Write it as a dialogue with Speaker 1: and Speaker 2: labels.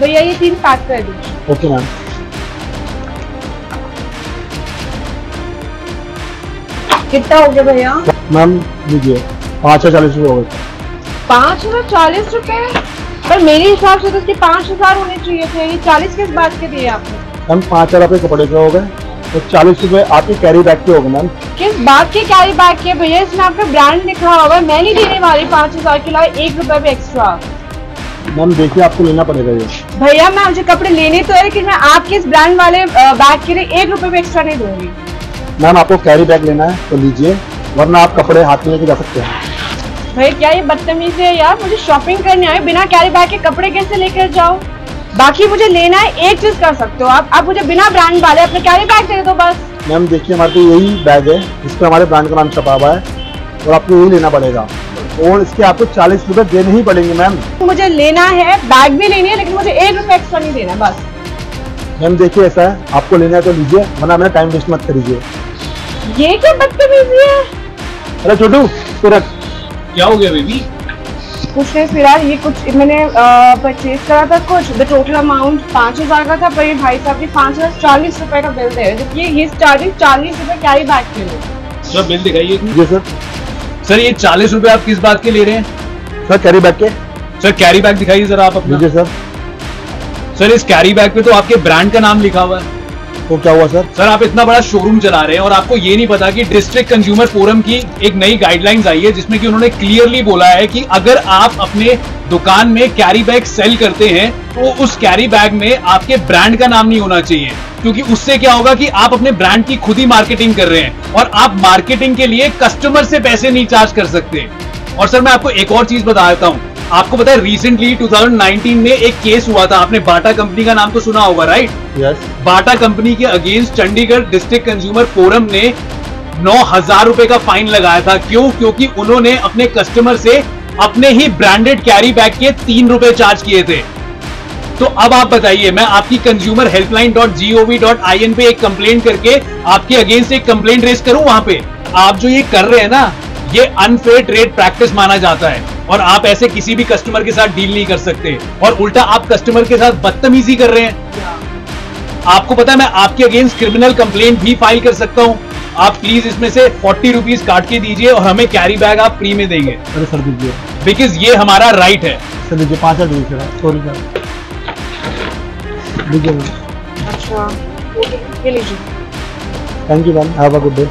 Speaker 1: भैया ये तीन पैक कर दीजिए
Speaker 2: ओके मैम
Speaker 1: कितना हो गया भैया?
Speaker 2: मैम लीजिए पाँच सौ चालीस रुपये हो गए।
Speaker 1: पाँच हज़ार चालीस रुपए पर मेरे हिसाब से तो इसके पाँच हज़ार होने चाहिए थे। ये चालीस किस बात के दिए आपने?
Speaker 2: मैम पाँच हज़ार रुपये कपड़े के हो गए तो चालीस रूपए आपके कैरी बैग के हो गए मैम
Speaker 1: किस बात के कैरी बैग के? भैया इसमें आपका ब्रांड लिखा हुआ है। मैं नहीं देने वाली पाँच हज़ार के अलावा एक रुपए भी एक्स्ट्रा
Speaker 2: मैम देखिए आपको लेना पड़ेगा ये।
Speaker 1: भैया मैं मुझे कपड़े लेने तो है लेकिन मैं आपके इस ब्रांड वाले बैग के लिए एक रुपए भी एक्स्ट्रा नहीं दूँगी।
Speaker 2: मैम आपको कैरी बैग लेना है तो लीजिए वरना आप कपड़े हाथ में लेके जा सकते हैं।
Speaker 1: भाई क्या ये बदतमीजी है यार? मुझे शॉपिंग करने आए बिना कैरी बैग के कपड़े कैसे लेकर जाओ बाकी मुझे लेना है एक चीज़ कर सकते हो आप। आप मुझे बिना ब्रांड वाले अपने कैरी बैग दे दो बस।
Speaker 2: मैम देखिए हमारे पे यही बैग है जिस पर हमारे ब्रांड का नाम छपा हुआ है और आपको यही लेना पड़ेगा। और इसके आपको चालीस रुपये देने ही पड़ेंगे मैम।
Speaker 1: मुझे लेना है बैग भी लेनी है लेकिन मुझे एक रुपए एक्स्ट्रा नहीं देना है, बस।
Speaker 2: मैम देखिए ऐसा है आपको लेना है तो लीजिए वरना मेरा टाइम वेस्ट मत करिए।
Speaker 1: ये क्या बदतमीजी है?
Speaker 2: अरे छोटू तू रख।
Speaker 3: क्या हो गया बेबी
Speaker 1: कुछ नहीं फ़िलहाल ये कुछ मैंने परचेज करा था कुछ। द टोटल अमाउंट पाँच हज़ार का था पर ये भाई साहब ने पाँच हज़ार चालीस रुपए का बिल दे रहे जबकि ये चार्जिंग चालीस रुपए कैरी बैग के लिए
Speaker 3: सर बिल दिखाइए।
Speaker 2: जी सर
Speaker 3: सर ये चालीस रूपए आप किस बात के ले रहे हैं?
Speaker 2: सर कैरी बैग के।
Speaker 3: सर कैरी बैग दिखाइए सर आप अपना।
Speaker 2: सर।
Speaker 3: सर इस कैरी बैग पे तो आपके ब्रांड का नाम लिखा हुआ है।
Speaker 2: तो क्या हुआ, सर?
Speaker 3: सर, आप इतना बड़ा शोरूम चला रहे हैं और आपको ये नहीं पता कि डिस्ट्रिक्ट कंज्यूमर फोरम की एक नई गाइडलाइंस आई है, जिसमें कि उन्होंने क्लियरली बोला है कि अगर आप अपने दुकान में कैरी बैग सेल करते हैं तो उस कैरी बैग में आपके ब्रांड का नाम नहीं होना चाहिए। क्योंकि उससे क्या होगा कि आप अपने ब्रांड की खुद ही मार्केटिंग कर रहे हैं और आप मार्केटिंग के लिए कस्टमर से पैसे नहीं चार्ज कर सकते। और सर, मैं आपको एक और चीज़ बता देता हूँ। आपको पता है रिसेंटली 2019 में एक केस हुआ था। आपने बाटा कंपनी का नाम तो सुना होगा राइट
Speaker 2: यस
Speaker 3: बाटा कंपनी के against Chandigarh district consumer forum ने नौ हज़ार रूपए का फाइन लगाया था। क्यों? क्योंकि उन्होंने अपने कस्टमर से अपने ही ब्रांडेड कैरी बैग के तीन रुपए चार्ज किए थे। तो अब आप बताइए मैं आपकी consumer helpline dot G O V dot I N पे एक कंप्लेंट करके आपके अगेंस्ट एक कंप्लेंट रेज करूँ वहाँ पे? आप जो ये कर रहे हैं ना ये अनफेयर ट्रेड प्रैक्टिस माना जाता है। और आप ऐसे किसी भी कस्टमर के साथ डील नहीं कर सकते। और उल्टा आप कस्टमर के साथ बदतमीजी कर रहे हैं। आपको पता है मैं आपके अगेंस्ट क्रिमिनल कंप्लेंट भी फ़ाइल कर सकता हूँ। आप प्लीज़ इसमें से फोर्टी रुपीज़ काट के दीजिए और हमें कैरी बैग आप फ्री में देंगे।
Speaker 2: अरे सर दीजिए।
Speaker 3: बिकॉज़ ये हमारा राइट है।
Speaker 2: सर दीजिए पाँच हज़ार दीजिए सर सॉरी सर। लीजिए
Speaker 1: अच्छा ये लीजिए।
Speaker 2: Thank you ma'am have a good day